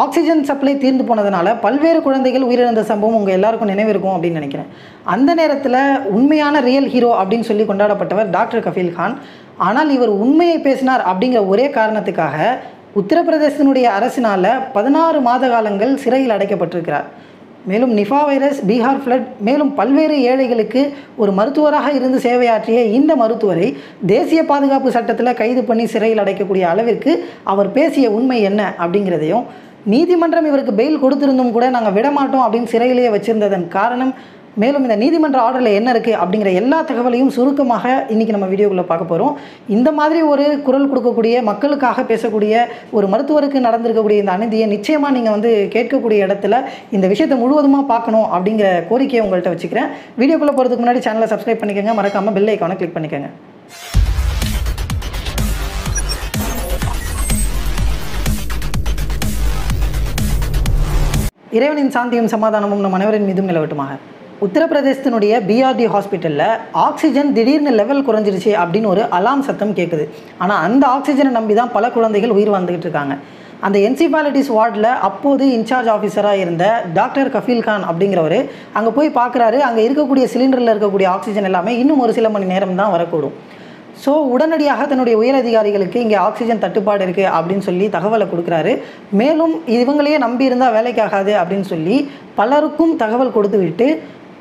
Oxygen supply தீர்ந்து போனதுனால பல்வேறு குழந்தைகள் உயிரிழந்த சம்பவம் உங்கள் எல்லாருக்கும் நினைவிருக்கும் அப்படின்னு நினைக்கிறேன். அந்த நேரத்தில் உண்மையான ரியல் ஹீரோ அப்படின்னு சொல்லி கொண்டாடப்பட்டவர் டாக்டர் கஃபீல் கான். ஆனால் இவர் உண்மையை பேசினார் அப்படிங்கிற ஒரே காரணத்துக்காக உத்தரப்பிரதேசத்தினுடைய அரசினால் பதினாறு மாத காலங்கள் சிறையில் அடைக்கப்பட்டிருக்கிறார். மேலும் நிஃபா வைரஸ் பீகார் ஃப்ளட் மேலும் பல்வேறு ஏழைகளுக்கு ஒரு மருத்துவராக இருந்து சேவையாற்றிய இந்த மருத்துவரை தேசிய பாதுகாப்பு சட்டத்தில் கைது பண்ணி சிறையில் அடைக்கக்கூடிய அளவிற்கு அவர் பேசிய உண்மை என்ன அப்படிங்கிறதையும் நீதிமன்றம் இவருக்கு பெயில் கொடுத்திருந்தும் கூட நாங்கள் விடமாட்டோம் அப்படின்னு சிறையிலேயே வச்சுருந்ததன் காரணம் மேலும் இந்த நீதிமன்ற ஆர்டரில் என்ன இருக்குது அப்படிங்கிற எல்லா தகவலையும் சுருக்கமாக இன்றைக்கி நம்ம வீடியோக்குள்ளே பார்க்க போகிறோம் இந்த மாதிரி ஒரு குரல் கொடுக்கக்கூடிய மக்களுக்காக பேசக்கூடிய ஒரு மருத்துவருக்கு நடந்திருக்கக்கூடிய இந்த அநீதியை நிச்சயமாக நீங்கள் வந்து கேட்கக்கூடிய இடத்துல இந்த விஷயத்தை முழுவதுமாக பார்க்கணும் அப்படிங்கிற கோரிக்கையை உங்கள்கிட்ட வச்சுக்கிறேன். வீடியோக்குள்ளே போகிறதுக்கு முன்னாடி சேனலை சப்ஸ்கிரைப் பண்ணிக்கோங்க. மறக்காமல் பெல் ஐக்கானை கிளிக் பண்ணிக்கோங்க. இறைவனின் சாந்தியும் சமாதானமும் நம் அனைவரின் மீதும் நிலவட்டுமாக. உத்தரப்பிரதேசத்தினுடைய பிஆர்டி ஹாஸ்பிட்டலில் ஆக்சிஜன் திடீர்னு லெவல் குறைஞ்சிருச்சு அப்படின்னு ஒரு அலாம் சத்தம் கேட்குது ஆனால் அந்த ஆக்சிஜனை நம்பி தான் பல குழந்தைகள் உயிர் வந்துகிட்டு இருக்காங்க. அந்த என்சிபாலிட்டிஸ் வார்டில் அப்போது இன்சார்ஜ் ஆஃபீஸராக இருந்த டாக்டர் கஃபீல் கான் அப்படிங்கிறவர் அங்கே போய் பார்க்குறாரு அங்கே இருக்கக்கூடிய சிலிண்டரில் இருக்கக்கூடிய ஆக்சிஜன் எல்லாமே இன்னும் ஒரு சில மணி நேரம் தான் வரக்கூடும். ஸோ உடனடியாக தன்னுடைய உயரதிகாரிகளுக்கு இங்கே ஆக்சிஜன் தட்டுப்பாடு இருக்குது அப்படின்னு சொல்லி தகவலை கொடுக்குறாரு. மேலும் இவங்களையே நம்பி இருந்தால் வேலைக்காகாது அப்படின்னு சொல்லி பலருக்கும் தகவல் கொடுத்து விட்டு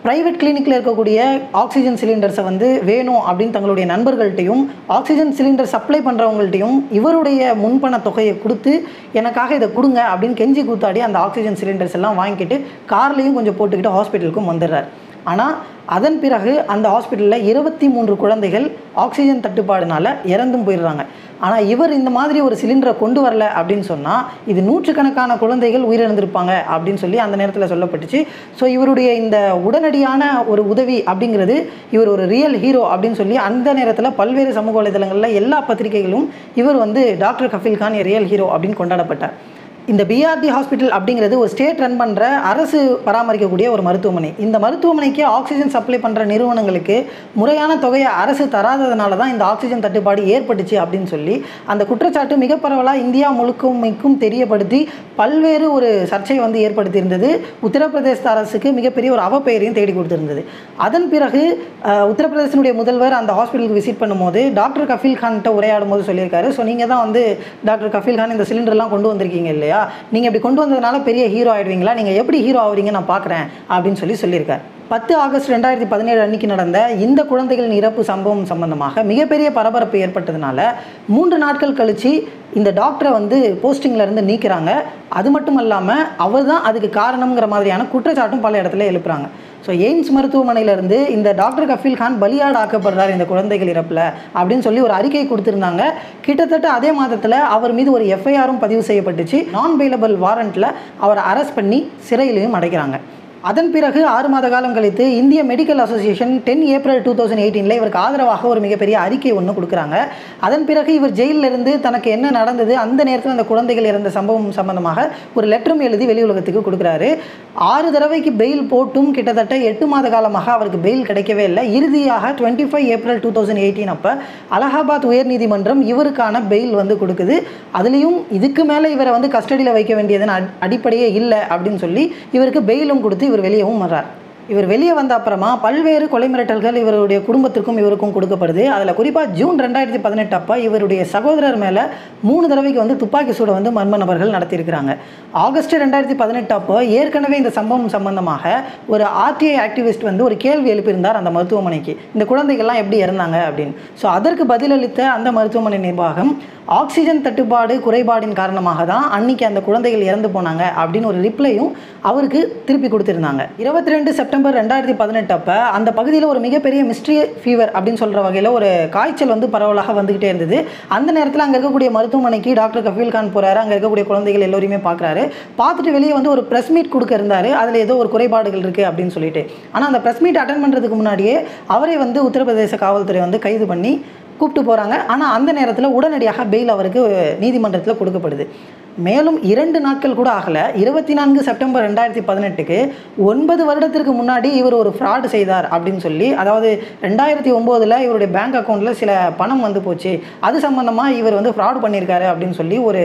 ப்ரைவேட் கிளினிக்கில் இருக்கக்கூடிய ஆக்சிஜன் சிலிண்டர்ஸை வந்து வேணும் அப்படின்னு தங்களுடைய நண்பர்கள்ட்டையும் ஆக்சிஜன் சிலிண்டர் சப்ளை பண்ணுறவங்கள்ட்டையும் இவருடைய முன்பண தொகையை கொடுத்து எனக்காக இதை கொடுங்க அப்படின்னு கெஞ்சி கூத்தாடி அந்த ஆக்சிஜன் சிலிண்டர்ஸ் எல்லாம் வாங்கிக்கிட்டு கார்லேயும் கொஞ்சம் போட்டுக்கிட்டு ஹாஸ்பிட்டலுக்கும் வந்துடுறார். ஆனால் அதன் பிறகு அந்த ஹாஸ்பிட்டலில் இருபத்தி மூன்று குழந்தைகள் ஆக்சிஜன் தட்டுப்பாடுனால இறந்தும் போயிடுறாங்க. ஆனால் இவர் இந்த மாதிரி ஒரு சிலிண்டரை கொண்டு வரல அப்படின்னு சொன்னால் இது நூற்றுக்கணக்கான குழந்தைகள் உயிரிழந்திருப்பாங்க அப்படின்னு சொல்லி அந்த நேரத்தில் சொல்லப்பட்டுச்சு. ஸோ இவருடைய இந்த உடனடியான ஒரு உதவி அப்படிங்கிறது இவர் ஒரு ரியல் ஹீரோ அப்படின்னு சொல்லி அந்த நேரத்தில் பல்வேறு சமூக வலைதளங்களில் எல்லா பத்திரிகைகளும் இவர் வந்து doctor Kafeel Khan real hero அப்படின்னு கொண்டாடப்பட்டார். இந்த பிஆர்டி ஹாஸ்பிட்டல் அப்படிங்கிறது ஒரு ஸ்டேட் ரன் பண்ணுற அரசு பராமரிக்கக்கூடிய ஒரு மருத்துவமனை. இந்த மருத்துவமனைக்கு ஆக்சிஜன் சப்ளை பண்ணுற நிறுவனங்களுக்கு முறையான தொகையை அரசு தராததுனால தான் இந்த ஆக்சிஜன் தட்டுப்பாடு ஏற்பட்டுச்சு அப்படின்னு சொல்லி அந்த குற்றச்சாட்டு மிக பரவலாக இந்தியா முழுக்கமைக்கும் தெரியப்படுத்தி பல்வேறு ஒரு சர்ச்சையை வந்து ஏற்படுத்தியிருந்தது. உத்தரப்பிரதேச அரசுக்கு மிகப்பெரிய ஒரு அவப்பெயரையும் தேடி கொடுத்திருந்தது. அதன் பிறகு உத்தரப்பிரதேசனுடைய முதல்வர் அந்த ஹாஸ்பிட்டலுக்கு விசிட் பண்ணும்போது டாக்டர் கஃபீல் கான்கிட்ட உரையாடும் போது சொல்லியிருக்காரு. ஸோ நீங்கள் தான் வந்து டாக்டர் கஃபீல் கான் இந்த சிலிண்டர்லாம் கொண்டு வந்திருக்கீங்க இல்லையா? நீங்கள் இப்படி கொண்டு வந்ததுனால பெரிய ஹீரோ ஆயிடுவீங்களா? நீங்கள் எப்படி ஹீரோ ஆகுறீங்க நான் பார்க்குறேன் அப்படின்னு சொல்லி சொல்லியிருக்காரு. பத்து ஆகஸ்ட் ரெண்டாயிரத்தி பதினேழு அன்னைக்கு நடந்த இந்த குழந்தைகளின் இறப்பு சம்பவம் சம்பந்தமாக மிகப்பெரிய பரபரப்பு ஏற்பட்டதுனால மூன்று நாட்கள் கழிச்சு இந்த டாக்டரை வந்து போஸ்டிங்ல இருந்து நீக்கிறாங்க. அது மட்டும் இல்லாமல் அவர் தான் அதுக்கு காரணம்ங்கிற மாதிரியான குற்றச்சாட்டும் பல இடத்துல எழுப்புறாங்க. ஸோ எய்ம்ஸ் மருத்துவமனையிலேருந்து இந்த டாக்டர் கஃபீல் கான் பலியாடு ஆக்கப்படுறார் இந்த குழந்தைகள் இறப்பில் அப்படின்னு சொல்லி ஒரு அறிக்கை கொடுத்துருந்தாங்க. கிட்டத்தட்ட அதே மாதத்தில் அவர் மீது ஒரு எஃப்ஐஆரும் பதிவு செய்யப்பட்டுச்சு. நான் பெயிலபிள் வாரண்ட்டில் அவரை அரெஸ்ட் பண்ணி சிறையிலையும் அடைக்கிறாங்க. அதன் பிறகு ஆறு மாத காலம் கழித்து இந்திய medical association ten April two thousand எயிட்டீனில் இவருக்கு ஆதரவாக ஒரு மிகப்பெரிய அறிக்கை ஒன்று கொடுக்குறாங்க. அதன் பிறகு இவர் ஜெயிலில் இருந்து தனக்கு என்ன நடந்தது அந்த நேரத்தில் அந்த குழந்தைகள் இறந்த சம்பவம் சம்பந்தமாக ஒரு லெட்டரும் எழுதி வெளி உலகத்துக்கு கொடுக்குறாரு. ஆறு தடவைக்கு பெயில் போட்டும் கிட்டத்தட்ட எட்டு மாத காலமாக அவருக்கு பெயில் கிடைக்கவே இல்லை. இறுதியாக twenty five April two thousand eighteen அப்போ அலகாபாத் உயர்நீதிமன்றம் இவருக்கான பெயில் வந்து கொடுக்குது. அதுலேயும் இதுக்கு மேலே இவரை வந்து கஸ்டடியில் வைக்க வேண்டியதுன்னு அடிப்படையே இல்லை அப்படின்னு சொல்லி இவருக்கு பெயிலும் கொடுத்து இவர் வெளியவும் வர்றார். இவர் வெளியே வந்த அப்புறமா பல்வேறு கொலை மிரட்டல்கள் இவருடைய குடும்பத்திற்கும் இவருக்கும் கொடுக்கப்படுது. அதில் குறிப்பாக ஜூன் ரெண்டாயிரத்தி பதினெட்டு அப்போ இவருடைய சகோதரர் மேலே மூணு தடவைக்கு வந்து துப்பாக்கி சூடை வந்து மர்ம நபர்கள் நடத்தியிருக்கிறாங்க. ஆகஸ்ட் ரெண்டாயிரத்தி பதினெட்டு அப்போ ஏற்கனவே இந்த சம்பவம் சம்பந்தமாக ஒரு ஆர்டிஐ ஆக்டிவிஸ்ட் வந்து ஒரு கேள்வி எழுப்பியிருந்தார் அந்த மருத்துவமனைக்கு. இந்த குழந்தைகள்லாம் எப்படி இறந்தாங்க அப்படின்னு. ஸோ அதற்கு பதிலளித்த அந்த மருத்துவமனை நிர்வாகம் ஆக்சிஜன் தட்டுப்பாடு குறைபாடின் காரணமாக தான் அன்னைக்கு அந்த குழந்தைகள் இறந்து போனாங்க அப்படின்னு ஒரு ரிப்ளையும் அவருக்கு திருப்பி கொடுத்துருந்தாங்க. இருபத்தி ரெண்டு செப்டம்பர் ரெண்டாயிரத்தி பதினெட்டு அப்போ அந்த பகுதியில் ஒரு மிகப்பெரிய மிஸ்ட்ரி ஃபீவர் அப்படின்னு சொல்கிற வகையில் ஒரு காய்ச்சல் வந்து பரவலாக வந்துக்கிட்டே இருந்தது. அந்த நேரத்தில் அங்கே இருக்கக்கூடிய மருத்துவமனைக்கு டாக்டர் கஃபீல் கான் போகிறாரு அங்கே இருக்கக்கூடிய குழந்தைகள் எல்லோருமே பார்க்குறாரு பார்த்துட்டு வெளியே வந்து ஒரு ப்ரெஸ் மீட் கொடுக்க இருந்தார். அதில் ஏதோ ஒரு குறைபாடுகள் இருக்குது அப்படின்னு சொல்லிட்டு. ஆனால் அந்த ப்ரெஸ் மீட் அட்டன் பண்ணுறதுக்கு முன்னாடியே அவரே வந்து உத்தரப்பிரதேச காவல்துறை வந்து கைது பண்ணி கூப்பிட்டு போகிறாங்க ஆனால் அந்த நேரத்தில் உடனடியாக பெயில் அவருக்கு நீதிமன்றத்தில் கொடுக்கப்படுது. மேலும் இரண்டு நாட்கள் கூட ஆகலை. இருபத்தி நான்கு செப்டம்பர் ரெண்டாயிரத்தி பதினெட்டுக்கு ஒன்பது வருடத்திற்கு முன்னாடி இவர் ஒரு ஃப்ராடு செய்தார் அப்படின்னு சொல்லி அதாவது ரெண்டாயிரத்தி ஒம்போதில் இவருடைய பேங்க் அக்கௌண்ட்டில் சில பணம் வந்து போச்சு. அது சம்மந்தமாக இவர் வந்து ஃப்ராடு பண்ணியிருக்காரு அப்படின்னு சொல்லி ஒரு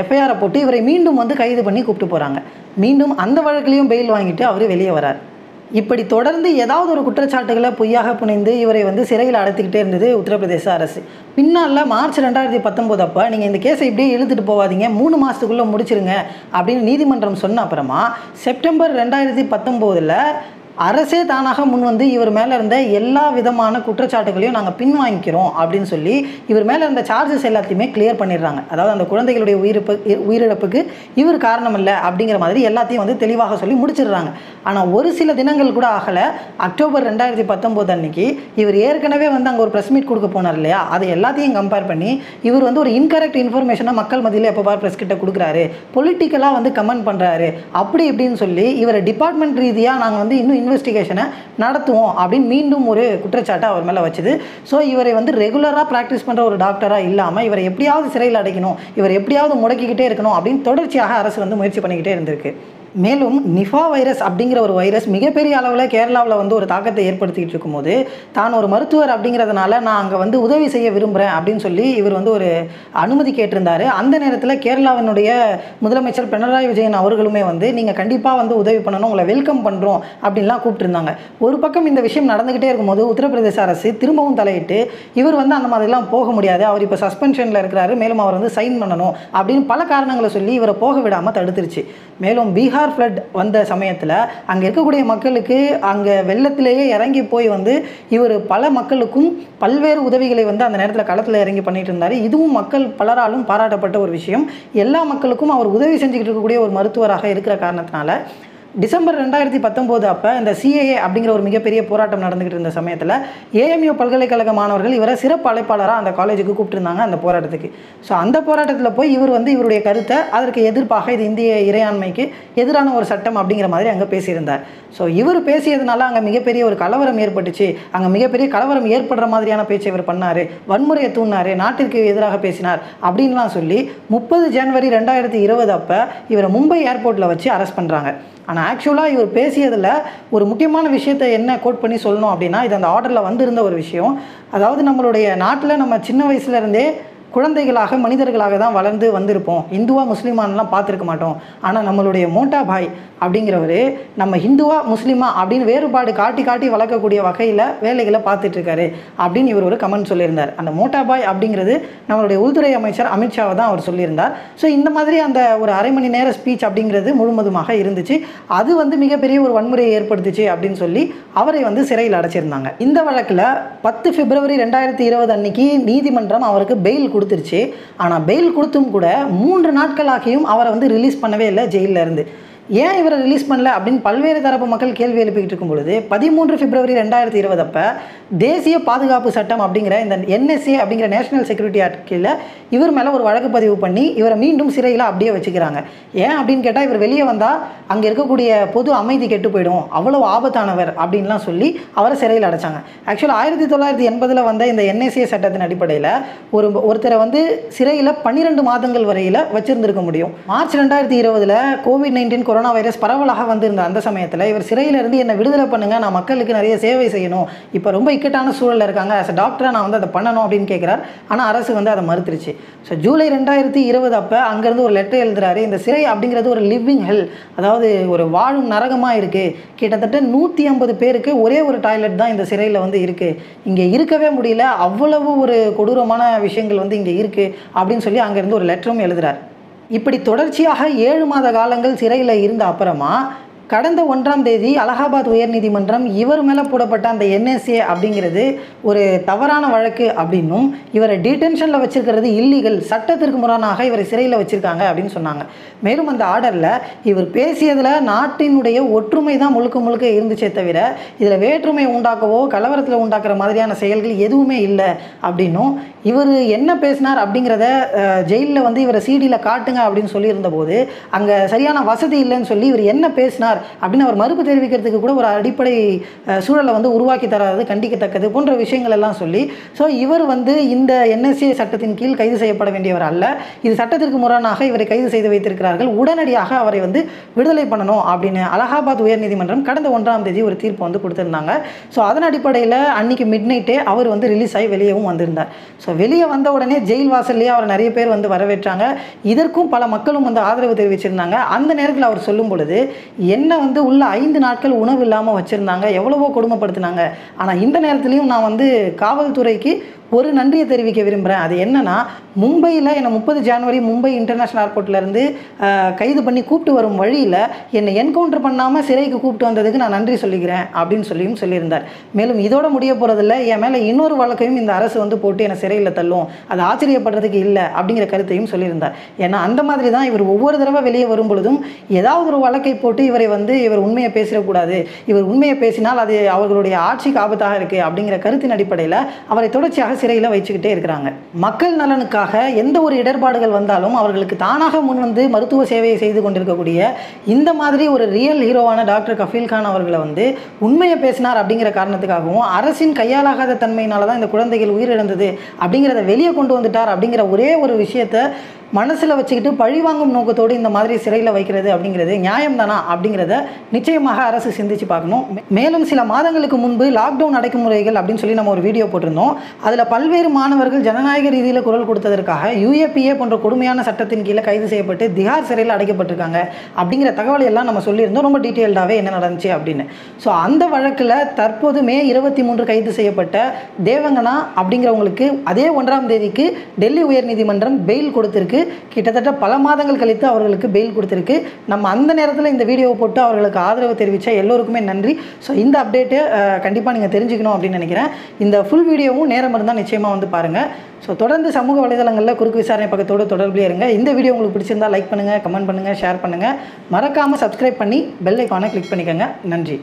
எஃப்ஐஆரை போட்டு இவரை மீண்டும் வந்து கைது பண்ணி கூப்பிட்டு போகிறாங்க மீண்டும் அந்த வழக்குலேயும் பெயில் வாங்கிட்டு அவர் வெளியே வரார். இப்படி தொடர்ந்து ஏதாவது ஒரு குற்றச்சாட்டுகளை பொய்யாக புனைந்து இவரை வந்து சிறையில் அடைத்துக்கிட்டே இருந்தது உத்தரப்பிரதேச அரசு. பின்னால் மார்ச் ரெண்டாயிரத்தி பத்தொம்போது அப்போ நீங்கள் இந்த கேஸை இப்படியே இழுத்துட்டு போகாதீங்க மூணு மாதத்துக்குள்ளே முடிச்சிருங்க அப்படின்னு நீதிமன்றம் சொன்ன அப்புறமா செப்டம்பர் ரெண்டாயிரத்தி பத்தொம்போதில் அரசே தானாக முன் வந்து இவர் மேலே இருந்த எல்லா விதமான குற்றச்சாட்டுகளையும் நாங்கள் பின்வாங்கிக்கிறோம் அப்படின்னு சொல்லி இவர் மேலே இருந்த சார்ஜஸ் எல்லாத்தையுமே கிளியர் பண்ணிடுறாங்க. அதாவது அந்த குழந்தைகளுடைய உயிரிப்பு உயிரிழப்புக்கு இவர் காரணம் இல்லை அப்படிங்கிற மாதிரி எல்லாத்தையும் வந்து தெளிவாக சொல்லி முடிச்சிடுறாங்க. ஆனால் ஒரு சில தினங்கள் கூட ஆகலை. அக்டோபர் ரெண்டாயிரத்தி பத்தொம்போது அன்னைக்கு இவர் ஏற்கனவே வந்து அங்கே ஒரு ப்ரெஸ் மீட் கொடுக்க போனார் இல்லையா? அதை எல்லாத்தையும் கம்பேர் பண்ணி இவர் வந்து ஒரு இன்கரெக்ட் இன்ஃபர்மேஷனை மக்கள் மத்தியில் எப்போ பார் ப்ரெஸ் கிட்ட கொடுக்குறாரு. பொலிட்டிக்கலாக வந்து கமெண்ட் பண்ணுறாரு அப்படி இப்படின்னு சொல்லி இவரை டிபார்ட்மெண்ட் ரீதியாக நாங்கள் வந்து இன்னும் இன்வெஸ்டிகேஷனை நடத்துவோம் அப்படின்னு மீண்டும் ஒரு குற்றச்சாட்டை அவர் மேலே வச்சுது. ஸோ இவரை வந்து ரெகுலராக ப்ராக்டிஸ் பண்ணுற ஒரு டாக்டராக இல்லாமல் இவரை எப்படியாவது சிறையில் அடைக்கணும் இவர் எப்படியாவது முடக்கிக்கிட்டே இருக்கணும் அப்படின்னு தொடர்ச்சியாக அரசு வந்து முயற்சி பண்ணிக்கிட்டே இருந்திருக்கு. மேலும் நிஃபா வைரஸ் அப்படிங்கிற ஒரு வைரஸ் மிகப்பெரிய அளவில் கேரளாவில் வந்து ஒரு தாக்கத்தை ஏற்படுத்திக்கிட்டு இருக்கும்போது தான் ஒரு மருத்துவர் அப்படிங்கிறதுனால நான் அங்கே வந்து உதவி செய்ய விரும்புகிறேன் அப்படின்னு சொல்லி இவர் வந்து ஒரு அனுமதி கேட்டிருந்தார். அந்த நேரத்தில் கேரளாவினுடைய முதலமைச்சர் பினராயி விஜயன் அவர்களுமே வந்து நீங்கள் கண்டிப்பாக வந்து உதவி பண்ணணும் உங்களை வெல்கம் பண்ணுறோம் அப்படின்லாம் கூப்பிட்டுருந்தாங்க. ஒரு பக்கம் இந்த விஷயம் நடந்துக்கிட்டே இருக்கும்போது உத்தரப்பிரதேச அரசு திரும்பவும் தலையிட்டு இவர் வந்து அந்த மாதிரிலாம் போக முடியாது அவர் இப்போ சஸ்பென்ஷனில் இருக்கிறாரு மேலும் அவர் வந்து சைன் பண்ணணும் அப்படின்னு பல காரணங்களை சொல்லி இவரை போக விடாமல் தடுத்துருச்சு. மேலும் பீகார் ஃப்ளட் வந்த சமயத்தில் அங்கே இருக்கக்கூடிய மக்களுக்கு அங்கே வெள்ளத்திலேயே இறங்கி போய் வந்து இவர் பல மக்களுக்கும் பல்வேறு உதவிகளை வந்து அந்த நேரத்தில் களத்தில் இறங்கி பண்ணிட்டு இருந்தார். இதுவும் மக்கள் பலராலும் பாராட்டப்பட்ட ஒரு விஷயம். எல்லா மக்களுக்கும் அவர் உதவி செஞ்சுக்கிட்டு இருக்கக்கூடிய ஒரு மருத்துவராக இருக்கிற காரணத்தினால டிசம்பர் ரெண்டாயிரத்தி பத்தொம்போது அப்போ இந்த சிஏஏ அப்படிங்கிற ஒரு மிகப்பெரிய போராட்டம் நடந்துகிட்டு இருந்த சமயத்தில் ஏஎம்யூ பல்கலைக்கழக மாணவர்கள் இவரை சிறப்பு அழைப்பாளராக அந்த காலேஜுக்கு கூப்பிட்டுருந்தாங்க அந்த போராட்டத்துக்கு. ஸோ அந்த போராட்டத்தில் போய் இவர் வந்து இவருடைய கருத்தை அதற்கு எதிர்ப்பாக இது இந்திய இறையாண்மைக்கு எதிரான ஒரு சட்டம் அப்படிங்கிற மாதிரி அங்கே பேசியிருந்தார். ஸோ இவர் பேசியதுனால அங்கே மிகப்பெரிய ஒரு கலவரம் ஏற்பட்டுச்சு. அங்கே மிகப்பெரிய கலவரம் ஏற்படுற மாதிரியான பேச்சை இவர் பண்ணார். வன்முறையை தூண்டினார். நாட்டிற்கு எதிராக பேசினார் அப்படின்லாம் சொல்லி முப்பது ஜனவரி ரெண்டாயிரத்தி இருபது அப்போ இவரை மும்பை ஏர்போர்ட்டில் வச்சு அரெஸ்ட் பண்ணுறாங்க ஆனால் ஆக்சுவலாக இவர் பேசியதில் ஒரு முக்கியமான விஷயத்தை என்ன கோட் பண்ணி சொல்லணும் அப்படின்னா இது அந்த ஆர்டரில் வந்திருந்த ஒரு விஷயம். அதாவது நம்மளுடைய நாட்டில் நம்ம சின்ன வயசுலேருந்தே குழந்தைகளாக மனிதர்களாக தான் வளர்ந்து வந்திருப்போம். இந்துவா முஸ்லீமான்லாம் பார்த்துருக்க மாட்டோம். ஆனால் நம்மளுடைய மோட்டா பாய் அப்படிங்கிறவர் நம்ம ஹிந்துவா முஸ்லீமா அப்படின்னு வேறுபாடு காட்டி காட்டி வளர்க்கக்கூடிய வகையில் வேலைகளை பார்த்துட்ருக்காரு அப்படின்னு இவர் ஒரு கமெண்ட் சொல்லியிருந்தார். அந்த மோட்டா பாய் அப்படிங்கிறது நம்மளுடைய உள்துறை அமைச்சர் அமித்ஷாவை தான் அவர் சொல்லியிருந்தார். ஸோ இந்த மாதிரி அந்த ஒரு அரை மணி நேர ஸ்பீச் அப்படிங்கிறது முழுமதுமாக இருந்துச்சு. அது வந்து மிகப்பெரிய ஒரு வன்முறையை ஏற்படுத்துச்சு அப்படின்னு சொல்லி அவரை வந்து சிறையில் அடைச்சிருந்தாங்க. இந்த வழக்கில் பத்து பிப்ரவரி ரெண்டாயிரத்தி இருபது அன்னைக்கு நீதிமன்றம் அவருக்கு பெயில் கொடுத்துருச்சு. ஆனால் பெயில் கொடுத்தும் கூட மூன்று நாட்களாகியும் அவரை வந்து ரிலீஸ் பண்ணவே இல்லை ஜெயிலில் இருந்து. ஏன் இவரை ரிலீஸ் பண்ணல அப்படின்னு பல்வேறு தரப்பு மக்கள் கேள்வி எழுப்பிக்கிட்டு இருக்கும் பொழுது பதிமூன்று பிப்ரவரி ரெண்டாயிரத்தி இருபது அப்போ தேசிய பாதுகாப்பு சட்டம் அப்படிங்கிற இந்த என்எஸ்ஏ அப்படிங்கிற நேஷனல் செக்யூரிட்டி ஆக்ட் கீழே இவர் மேலே ஒரு வழக்கு பதிவு பண்ணி இவரை மீண்டும் சிறையில் அப்படியே வச்சுக்கிறாங்க. ஏன் அப்படின்னு கேட்டால் இவர் வெளியே வந்தால் அங்கே இருக்கக்கூடிய பொது அமைதி கெட்டு போயிடும் அவ்வளோ ஆபத்தானவர் அப்படின்லாம் சொல்லி அவரை சிறையில் அடைச்சாங்க. ஆக்சுவலாக ஆயிரத்தி தொள்ளாயிரத்தி எண்பதில் வந்த இந்த என்எஸ்ஏ சட்டத்தின் அடிப்படையில் ஒரு ஒருத்தரை வந்து சிறையில் பன்னிரெண்டு மாதங்கள் வரையில் வச்சிருந்திருக்க முடியும். மார்ச் ரெண்டாயிரத்தி இருபதில் கோவிட் நைன்டீன் கொரோனா வைரஸ் பரவலாக வந்திருந்த அந்த சமயத்தில் இவர் சிறையிலிருந்து என்னை விடுதலை பண்ணுங்கள் நான் மக்களுக்கு நிறைய சேவை செய்யணும். இப்போ ரொம்ப இக்கட்டான சூழலில் இருக்காங்க. ஆஸ் அ டாக்டராக நான் வந்து அதை பண்ணணும் அப்படின்னு கேட்குறார் ஆனால் அரசு வந்து அதை மறுத்துருச்சு. ஸோ ஜூலை ரெண்டாயிரத்தி இருபது அப்போ அங்கேருந்து ஒரு லெட்டர் எழுதுறாரு. இந்த சிறை அப்படிங்கிறது ஒரு லிவிங் ஹெல் அதாவது ஒரு வாழும் நரகமாக இருக்குது கிட்டத்தட்ட நூற்றி ஐம்பது பேருக்கு ஒரே ஒரு டாய்லெட் தான் இந்த சிறையில் வந்து இருக்குது இங்கே இருக்கவே முடியல. அவ்வளவு ஒரு கொடூரமான விஷயங்கள் வந்து இங்கே இருக்குது அப்படின்னு சொல்லி அங்கேருந்து ஒரு லெட்டரும் எழுதுகிறார் இப்படி தொடர்ச்சியாக ஏழு மாத காலங்கள் சிறையில் இருந்த அப்புறமா கடந்த ஒன்றாம் தேதி அலகாபாத் உயர்நீதிமன்றம் இவர் மேலே போடப்பட்ட அந்த என்எஸ்ஏ அப்படிங்கிறது ஒரு தவறான வழக்கு அப்படின்னும் இவரை டீடென்ஷனில் வச்சிருக்கிறது இல்லீகல் சட்டத்திற்கு முரணாக இவரை சிறையில் வச்சுருக்காங்க அப்படின்னு சொன்னாங்க. மேலும் அந்த ஆர்டரில் இவர் பேசியதில் நாட்டினுடைய ஒற்றுமை தான் முழுக்க முழுக்க இருந்துச்சே தவிர இதில் வேற்றுமை உண்டாக்கவோ கலவரத்தில் உண்டாக்குற மாதிரியான செயல்கள் எதுவுமே இல்லை அப்படின்னும் இவர் என்ன பேசினார் அப்படிங்கிறத ஜெயிலில் வந்து இவரை சீடியில் காட்டுங்க அப்படின்னு சொல்லியிருந்த போது அங்கே சரியான வசதி இல்லைன்னு சொல்லி இவர் என்ன பேசினார் சொன்னார் அப்படின்னு அவர் மறுப்பு தெரிவிக்கிறதுக்கு கூட ஒரு அடிப்படை சூழலை வந்து உருவாக்கி தராது கண்டிக்கத்தக்கது போன்ற விஷயங்கள் எல்லாம் சொல்லி ஸோ இவர் வந்து இந்த என்எஸ்ஏ சட்டத்தின் கீழ் கைது செய்யப்பட வேண்டியவர் அல்ல. இது சட்டத்திற்கு முரணாக இவரை கைது செய்து வைத்திருக்கிறார்கள். உடனடியாக அவரை வந்து விடுதலை பண்ணணும் அப்படின்னு அலகாபாத் உயர்நீதிமன்றம் கடந்த ஒன்றாம் தேதி ஒரு தீர்ப்பு வந்து கொடுத்திருந்தாங்க. ஸோ அதன் அடிப்படையில் அன்னைக்கு மிட் நைட்டே அவர் வந்து ரிலீஸ் ஆகி வெளியவும் வந்திருந்தார். ஸோ வெளியே வந்த உடனே ஜெயில் வாசல்லையே அவர் நிறைய பேர் வந்து வரவேற்றாங்க. இதற்கும் பல மக்களும் வந்து ஆதரவு தெரிவிச்சிருந்தாங்க. அந்த நேரத்தில் அவர் சொல்லும் பொழுது என்ன வந்து உள்ள ஐந்து நாட்கள் உணவு இல்லாமல் வச்சுருந்தாங்க எவ்வளவோ கொடுமைப்படுத்தினாங்க. ஆனால் இந்த நேரத்துலையும் நான் வந்து காவல்துறைக்கு ஒரு நன்றியை தெரிவிக்க விரும்புகிறேன் அது என்னென்னா மும்பையில் என்னை முப்பது ஜனவரி மும்பை இன்டர்நேஷ்னல் ஏர்போர்ட்லேருந்து கைது பண்ணி கூப்பிட்டு வரும் வழியில் என்னை என்கவுண்டர் பண்ணாமல் சிறைக்கு கூப்பிட்டு வந்ததுக்கு நான் நன்றி சொல்லிக்கிறேன் அப்படின்னு சொல்லியும் சொல்லியிருந்தார். மேலும் இதோட முடிய போகிறதில்ல என் மேலே இன்னொரு வழக்கையும் இந்த அரசு வந்து போட்டு என்னை சிறையில் தள்ளும். அது ஆச்சரியப்படுறதுக்கு இல்லை அப்படிங்கிற கருத்தையும் சொல்லியிருந்தார். ஏன்னா அந்த மாதிரி தான் இவர் ஒவ்வொரு தடவை வெளியே வரும் பொழுதும் ஏதாவது ஒரு வழக்கை போட்டு இவரை வந்து இவர் உண்மையை பேசிடக்கூடாது. இவர் உண்மையை பேசினால் அது அவர்களுடைய ஆட்சிக்கு ஆபத்தாக இருக்குது அப்படிங்கிற கருத்தின் அடிப்படையில் அவரை தொடர்ச்சியாக சிறையில் வச்சுக்கிட்டே இருக்கிறாங்க. மக்கள் நலனுக்காக எந்த ஒரு இடர்பாடுகள் வந்தாலும் அவர்களுக்கு தானாக முன்வந்து மருத்துவ சேவையை செய்து கொண்டிருக்கக்கூடிய இந்த மாதிரி ஒரு ரியல் ஹீரோவான டாக்டர் கஃபீல் கான் அவர்களை வந்து உண்மையை பேசினார் அப்படிங்கிற காரணத்துக்காகவும் அரசின் கையாளாகாத தன்மையினால தான் இந்த குழந்தைகள் உயிரிழந்தது அப்படிங்கிறத வெளியே கொண்டு வந்துட்டார் அப்படிங்கிற ஒரே ஒரு விஷயத்தை மனசில் வச்சுக்கிட்டு பழிவாங்கும் நோக்கத்தோடு இந்த மாதிரி சிறையில் வைக்கிறது அப்படிங்கிறது நியாயம்தானா அப்படிங்கிறத நிச்சயமாக அரசு சிந்திச்சு பார்க்கணும். மேலும் சில மாதங்களுக்கு முன்பு லாக்டவுன் அடைக்குமுறைகள் அப்படின்னு சொல்லி நம்ம ஒரு வீடியோ போட்டிருந்தோம். அதில் பல்வேறு மாணவர்கள் ஜனநாயக ரீதியில் குரல் கொடுத்ததற்காக யூஏபிஏ போன்ற கொடுமையான சட்டத்தின் கீழே கைது செய்யப்பட்டு திகார் சிறையில் அடைக்கப்பட்டிருக்காங்க அப்படிங்கிற தகவலை எல்லாம் நம்ம சொல்லியிருந்தோம். ரொம்ப டீட்டெயில்டாகவே என்ன நடந்துச்சு அப்படின்னு. ஸோ அந்த வழக்கில் தற்போது மே இருபத்தி மூன்று கைது செய்யப்பட்ட தேவங்கனா அப்படிங்கிறவங்களுக்கு அதே ஒன்றாம் தேதிக்கு டெல்லி உயர்நீதிமன்றம் பெயில் கொடுத்திருக்கு. கிட்டத்தட்ட பல மாதங்கள் கழித்து அவர்களுக்கு பெயில் கொடுத்துருக்கு. நம்ம அந்த நேரத்தில் இந்த வீடியோவை போட்டு அவர்களுக்கு ஆதரவு தெரிவித்த எல்லோருக்குமே நன்றி. ஸோ இந்த அப்டேட்டு கண்டிப்பாக நீங்கள் தெரிஞ்சுக்கணும் அப்படின்னு நினைக்கிறேன். இந்த ஃபுல் வீடியோவும் நேரம் இருந்தால் நிச்சயமாக வந்து பாருங்கள் ஸோ தொடர்ந்து சமூக வலைதளங்களில் குறுக்கு விசாரணை பக்கத்தோடு தொடர்பிலே இருங்க. இந்த வீடியோ உங்களுக்கு பிடிச்சிருந்தா லைக் பண்ணுங்கள் கமெண்ட் பண்ணுங்கள் ஷேர் பண்ணுங்கள் மறக்காமல் சப்ஸ்கிரைப் பண்ணி பெல் ஐக்கானை கிளிக் பண்ணிக்கோங்க. நன்றி.